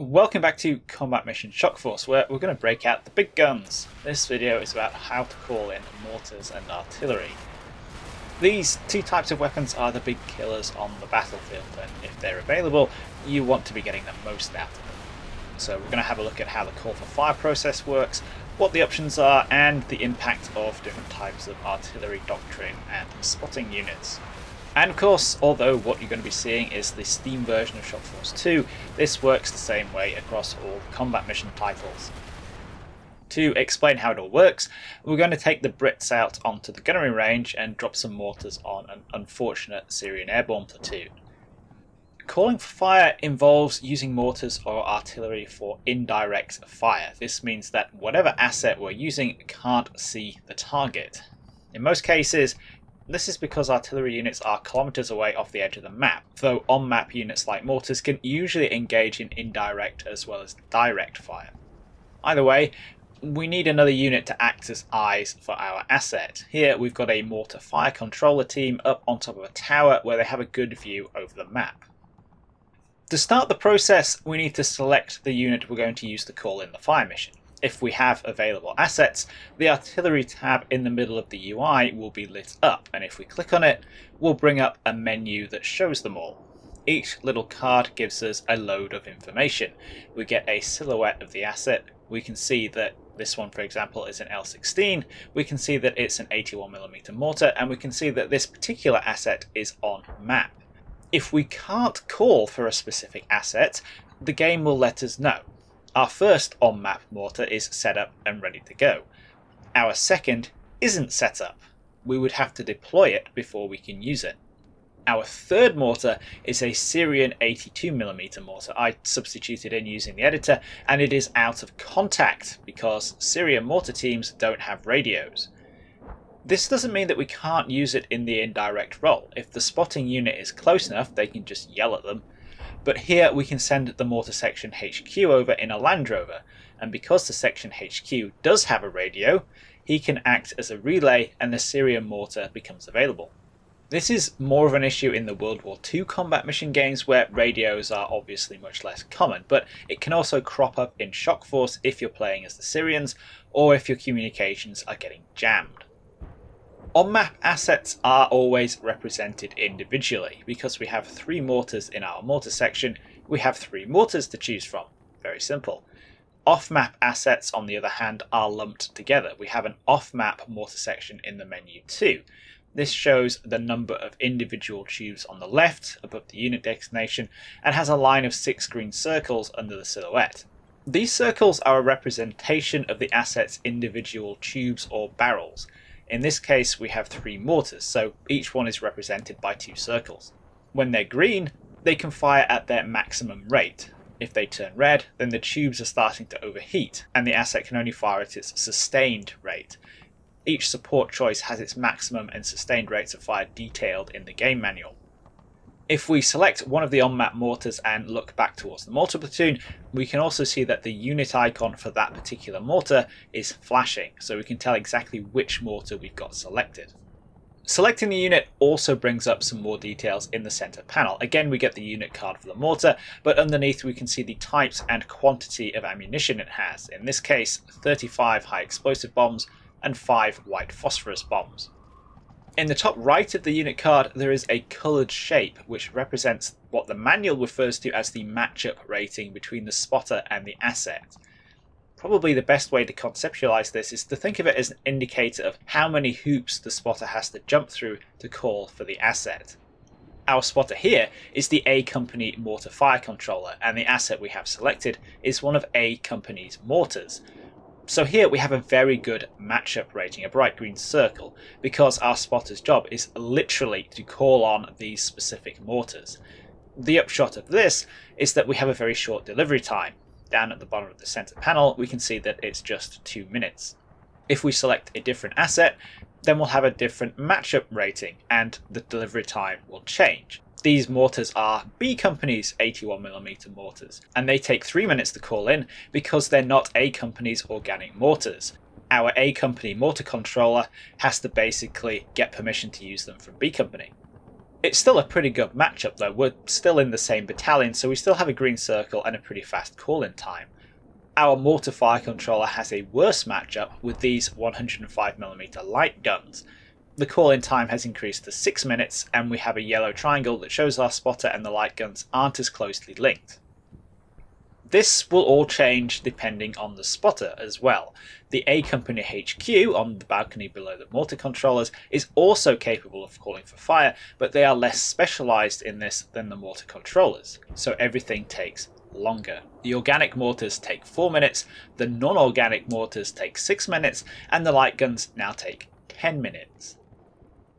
Welcome back to Combat Mission Shock Force, where we're going to break out the big guns. This video is about how to call in mortars and artillery. These two types of weapons are the big killers on the battlefield, and if they're available, you want to be getting the most out of them. So we're going to have a look at how the call for fire process works, what the options are, and the impact of different types of artillery doctrine and spotting units. And of course, although what you're going to be seeing is the Steam version of Shock Force 2, this works the same way across all combat mission titles. To explain how it all works, we're going to take the Brits out onto the gunnery range and drop some mortars on an unfortunate Syrian airborne platoon. Calling for fire involves using mortars or artillery for indirect fire. This means that whatever asset we're using can't see the target. In most cases, this is because artillery units are kilometers away off the edge of the map, though on-map units like mortars can usually engage in indirect as well as direct fire. Either way, we need another unit to act as eyes for our asset. Here we've got a mortar fire controller team up on top of a tower where they have a good view over the map. To start the process, we need to select the unit we're going to use to call in the fire mission if we have available assets, the artillery tab in the middle of the UI will be lit up, and if we click on it, we'll bring up a menu that shows them all. Each little card gives us a load of information. We get a silhouette of the asset, we can see that this one for example is an L16, we can see that it's an 81mm mortar, and we can see that this particular asset is on map. If we can't call for a specific asset, the game will let us know. Our first on-map mortar is set up and ready to go. Our second isn't set up. We would have to deploy it before we can use it. Our third mortar is a Syrian 82mm mortar. I substituted in using the editor and it is out of contact because Syrian mortar teams don't have radios. This doesn't mean that we can't use it in the indirect role. If the spotting unit is close enough, they can just yell at them but here we can send the mortar section HQ over in a Land Rover, and because the section HQ does have a radio, he can act as a relay and the Syrian mortar becomes available. This is more of an issue in the World War II combat mission games where radios are obviously much less common, but it can also crop up in Shock Force if you're playing as the Syrians or if your communications are getting jammed. On-map assets are always represented individually. Because we have three mortars in our mortar section, we have three mortars to choose from. Very simple. Off-map assets, on the other hand, are lumped together. We have an off-map mortar section in the menu too. This shows the number of individual tubes on the left above the unit designation and has a line of six green circles under the silhouette. These circles are a representation of the asset's individual tubes or barrels. In this case, we have three mortars, so each one is represented by two circles. When they're green, they can fire at their maximum rate. If they turn red, then the tubes are starting to overheat, and the asset can only fire at its sustained rate. Each support choice has its maximum and sustained rates of fire detailed in the game manual. If we select one of the on-map mortars and look back towards the mortar platoon, we can also see that the unit icon for that particular mortar is flashing, so we can tell exactly which mortar we've got selected. Selecting the unit also brings up some more details in the center panel. Again, we get the unit card for the mortar, but underneath we can see the types and quantity of ammunition it has. In this case, 35 high explosive bombs and 5 white phosphorus bombs. In the top right of the unit card, there is a coloured shape which represents what the manual refers to as the matchup rating between the spotter and the asset. Probably the best way to conceptualize this is to think of it as an indicator of how many hoops the spotter has to jump through to call for the asset. Our spotter here is the A Company mortar fire controller, and the asset we have selected is one of A Company's mortars, so here we have a very good matchup rating, a bright green circle, because our spotter's job is literally to call on these specific mortars. The upshot of this is that we have a very short delivery time. Down at the bottom of the center panel, we can see that it's just two minutes. If we select a different asset, then we'll have a different matchup rating and the delivery time will change. These mortars are B Company's 81mm mortars, and they take 3 minutes to call in because they're not A Company's organic mortars. Our A Company mortar controller has to basically get permission to use them from B Company. It's still a pretty good matchup though, we're still in the same battalion so we still have a green circle and a pretty fast call-in time. Our mortar fire controller has a worse matchup with these 105mm light guns. The call-in time has increased to 6 minutes and we have a yellow triangle that shows our spotter and the light guns aren't as closely linked. This will all change depending on the spotter as well. The A Company HQ on the balcony below the mortar controllers is also capable of calling for fire, but they are less specialised in this than the mortar controllers, so everything takes longer. The organic mortars take 4 minutes, the non-organic mortars take 6 minutes, and the light guns now take 10 minutes.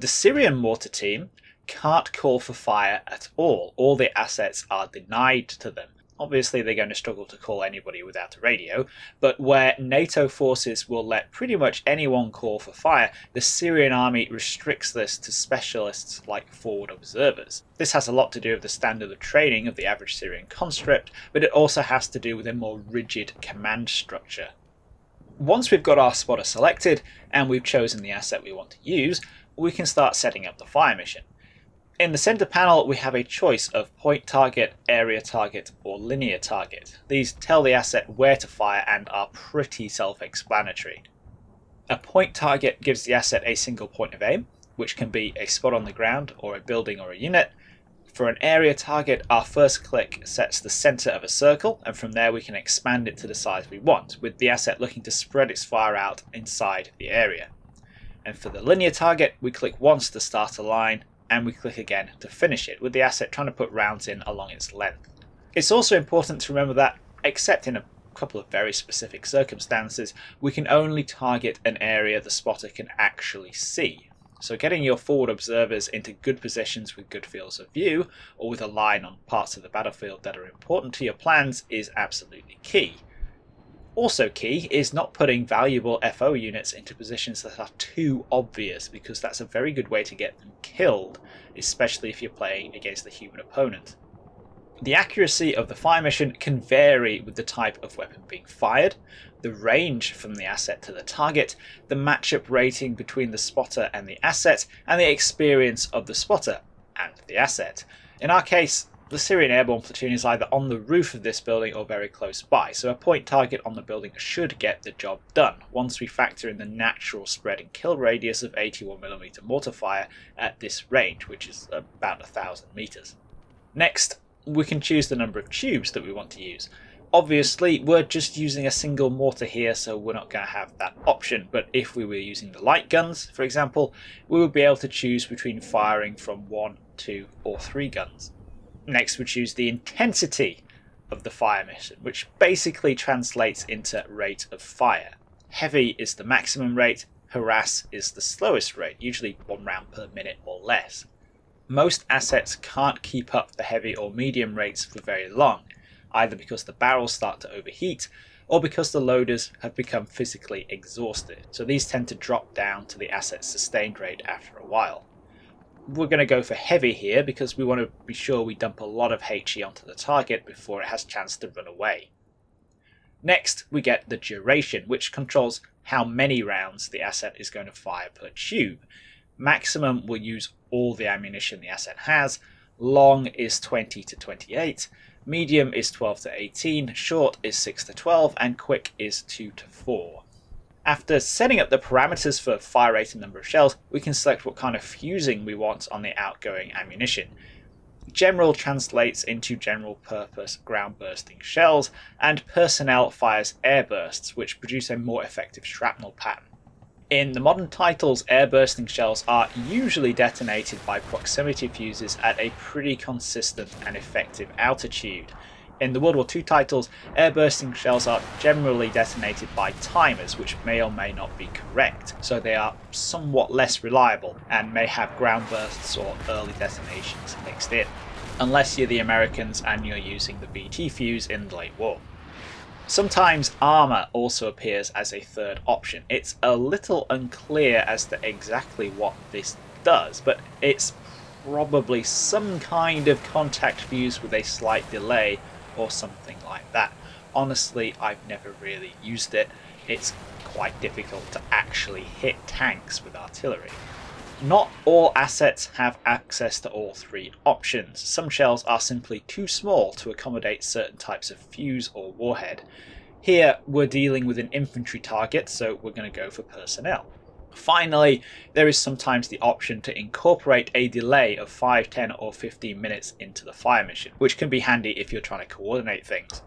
The Syrian mortar team can't call for fire at all. All the assets are denied to them. Obviously, they're going to struggle to call anybody without a radio, but where NATO forces will let pretty much anyone call for fire, the Syrian army restricts this to specialists like forward observers. This has a lot to do with the standard of training of the average Syrian conscript, but it also has to do with a more rigid command structure. Once we've got our spotter selected and we've chosen the asset we want to use, we can start setting up the fire mission. In the center panel, we have a choice of point target, area target, or linear target. These tell the asset where to fire and are pretty self-explanatory. A point target gives the asset a single point of aim, which can be a spot on the ground, or a building or a unit. For an area target, our first click sets the center of a circle, and from there we can expand it to the size we want, with the asset looking to spread its fire out inside the area. And for the linear target, we click once to start a line, and we click again to finish it, with the asset trying to put rounds in along its length. It's also important to remember that, except in a couple of very specific circumstances, we can only target an area the spotter can actually see. So getting your forward observers into good positions with good fields of view, or with a line on parts of the battlefield that are important to your plans is absolutely key. Also key is not putting valuable FO units into positions that are too obvious because that's a very good way to get them killed, especially if you're playing against a human opponent. The accuracy of the fire mission can vary with the type of weapon being fired, the range from the asset to the target, the matchup rating between the spotter and the asset, and the experience of the spotter and the asset. In our case, the Syrian airborne platoon is either on the roof of this building or very close by, so a point target on the building should get the job done, once we factor in the natural spread and kill radius of 81mm mortar fire at this range, which is about 1000 metres. Next, we can choose the number of tubes that we want to use. Obviously, we're just using a single mortar here, so we're not going to have that option, but if we were using the light guns, for example, we would be able to choose between firing from one, two, or three guns. Next we choose the intensity of the fire mission, which basically translates into rate of fire. Heavy is the maximum rate, harass is the slowest rate, usually one round per minute or less. Most assets can't keep up the heavy or medium rates for very long, either because the barrels start to overheat or because the loaders have become physically exhausted, so these tend to drop down to the asset's sustained rate after a while we're going to go for heavy here because we want to be sure we dump a lot of HE onto the target before it has chance to run away. Next, we get the duration, which controls how many rounds the asset is going to fire per tube. Maximum will use all the ammunition the asset has, long is 20 to 28, medium is 12 to 18, short is 6 to 12, and quick is 2 to 4. After setting up the parameters for fire rate and number of shells, we can select what kind of fusing we want on the outgoing ammunition. General translates into general purpose ground bursting shells, and personnel fires air bursts, which produce a more effective shrapnel pattern. In the modern titles, air bursting shells are usually detonated by proximity fuses at a pretty consistent and effective altitude, in the World War II titles, air bursting shells are generally detonated by timers, which may or may not be correct, so they are somewhat less reliable and may have ground bursts or early detonations mixed in, unless you're the Americans and you're using the VT fuse in the late war. Sometimes armour also appears as a third option. It's a little unclear as to exactly what this does, but it's probably some kind of contact fuse with a slight delay or something like that. Honestly, I've never really used it. It's quite difficult to actually hit tanks with artillery. Not all assets have access to all three options. Some shells are simply too small to accommodate certain types of fuse or warhead. Here we're dealing with an infantry target, so we're going to go for personnel. Finally, there is sometimes the option to incorporate a delay of 5, 10 or 15 minutes into the fire mission, which can be handy if you're trying to coordinate things.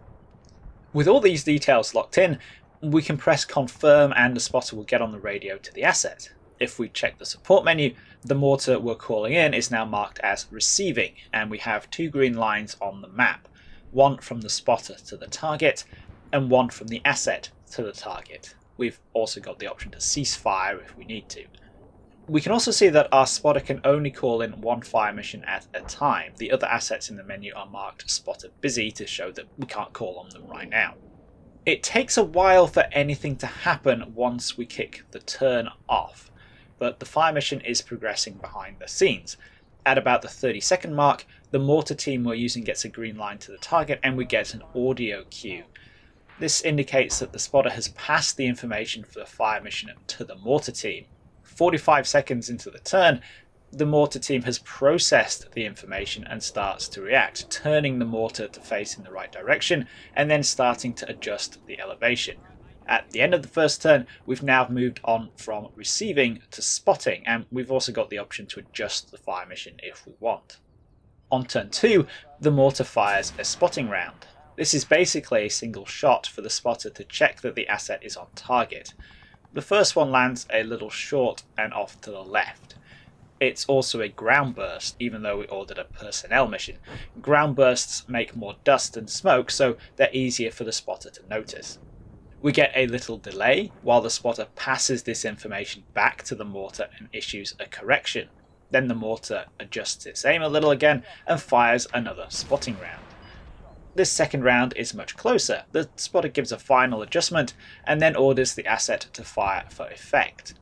With all these details locked in, we can press confirm and the spotter will get on the radio to the asset. If we check the support menu, the mortar we're calling in is now marked as receiving, and we have two green lines on the map, one from the spotter to the target, and one from the asset to the target. We've also got the option to cease fire if we need to. We can also see that our spotter can only call in one fire mission at a time. The other assets in the menu are marked spotter busy to show that we can't call on them right now. It takes a while for anything to happen once we kick the turn off but the fire mission is progressing behind the scenes. At about the 30 second mark, the mortar team we're using gets a green line to the target and we get an audio cue. This indicates that the spotter has passed the information for the fire mission to the mortar team. 45 seconds into the turn, the mortar team has processed the information and starts to react, turning the mortar to face in the right direction and then starting to adjust the elevation. At the end of the first turn, we've now moved on from receiving to spotting, and we've also got the option to adjust the fire mission if we want. On turn 2, the mortar fires a spotting round. This is basically a single shot for the spotter to check that the asset is on target. The first one lands a little short and off to the left. It's also a ground burst, even though we ordered a personnel mission. Ground bursts make more dust and smoke, so they're easier for the spotter to notice. We get a little delay while the spotter passes this information back to the mortar and issues a correction. Then the mortar adjusts its aim a little again and fires another spotting round. This second round is much closer. The spotter gives a final adjustment and then orders the asset to fire for effect.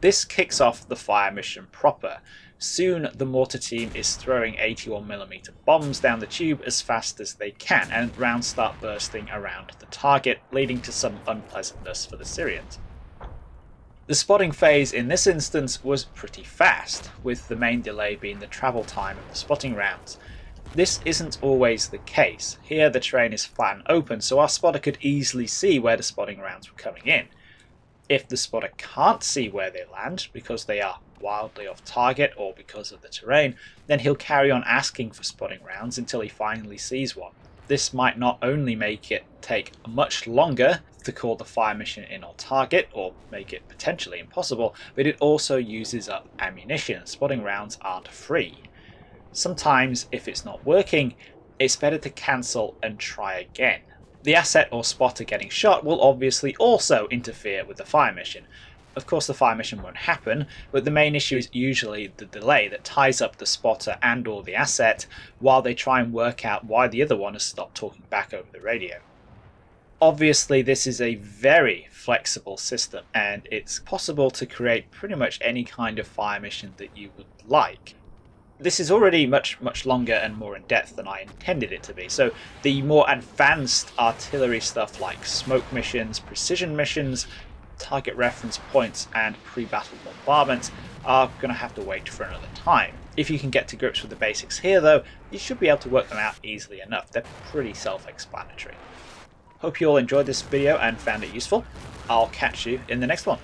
This kicks off the fire mission proper, Soon the mortar team is throwing 81mm bombs down the tube as fast as they can, and rounds start bursting around the target, leading to some unpleasantness for the Syrians. The spotting phase in this instance was pretty fast, with the main delay being the travel time of the spotting rounds. This isn't always the case. Here the terrain is flat and open, so our spotter could easily see where the spotting rounds were coming in. If the spotter can't see where they land because they are wildly off target or because of the terrain, then he'll carry on asking for spotting rounds until he finally sees one. This might not only make it take much longer to call the fire mission in on target or make it potentially impossible, but it also uses up ammunition. Spotting rounds aren't free. Sometimes, if it's not working, it's better to cancel and try again. The asset or spotter getting shot will obviously also interfere with the fire mission. Of course the fire mission won't happen, but the main issue is usually the delay that ties up the spotter and or the asset while they try and work out why the other one has stopped talking back over the radio. Obviously this is a very flexible system and it's possible to create pretty much any kind of fire mission that you would like this is already much much longer and more in depth than I intended it to be. So the more advanced artillery stuff like smoke missions, precision missions, target reference points, and pre-battle bombardments are going to have to wait for another time. If you can get to grips with the basics here though, you should be able to work them out easily enough. They're pretty self-explanatory. Hope you all enjoyed this video and found it useful. I'll catch you in the next one.